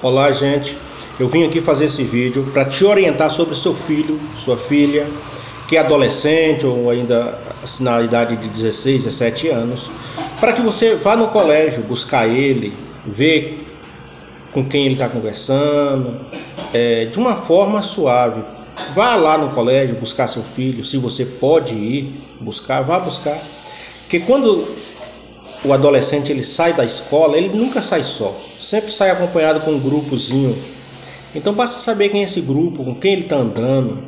Olá, gente. Eu vim aqui fazer esse vídeo para te orientar sobre seu filho, sua filha, que é adolescente ou ainda na idade de 16, 17 anos, para que você vá no colégio buscar ele, ver com quem ele está conversando, é, de uma forma suave. Vá lá no colégio buscar seu filho, se você pode ir buscar, vá buscar. Porque quando o adolescente ele sai da escola, ele nunca sai só, sempre sai acompanhado com um grupozinho. Então basta saber quem é esse grupo, com quem ele está andando.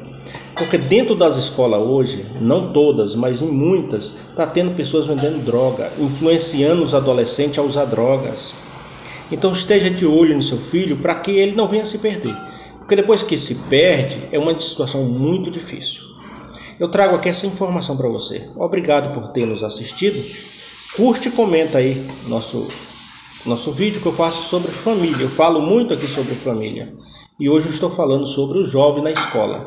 Porque dentro das escolas hoje, não todas, mas em muitas, está tendo pessoas vendendo droga, influenciando os adolescentes a usar drogas. Então esteja de olho no seu filho para que ele não venha se perder. Porque depois que se perde, é uma situação muito difícil. Eu trago aqui essa informação para você. Obrigado por ter nos assistido Curte e comenta aí nosso, nosso vídeo que eu faço sobre família. Eu falo muito aqui sobre família. E hoje eu estou falando sobre o jovem na escola.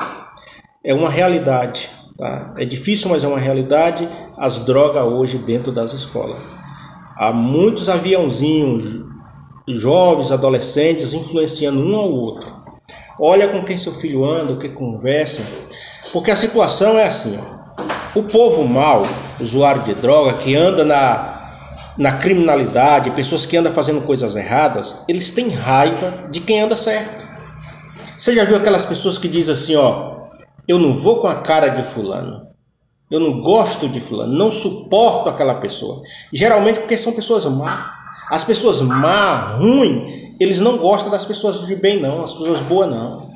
É uma realidade. Tá? É difícil, mas é uma realidade as drogas hoje dentro das escolas. Há muitos aviãozinhos, jovens, adolescentes, influenciando um ao outro. Olha com quem seu filho anda, o que conversa. Porque a situação é assim, ó. O povo mau, usuário de droga, que anda na, na criminalidade, pessoas que andam fazendo coisas erradas, eles têm raiva de quem anda certo. Você já viu aquelas pessoas que dizem assim, ó, eu não vou com a cara de fulano. Eu não gosto de fulano, não suporto aquela pessoa. Geralmente porque são pessoas má. As pessoas má, ruim, eles não gostam das pessoas de bem não, as pessoas boas não.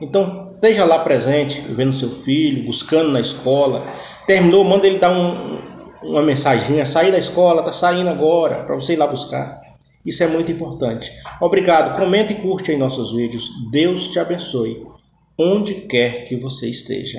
Então, esteja lá presente, vendo seu filho, buscando na escola, Terminou, manda ele dar um, uma mensagem, sair da escola, tá saindo agora, para você ir lá buscar. Isso é muito importante. Obrigado, comente e curte aí nossos vídeos. Deus te abençoe, onde quer que você esteja.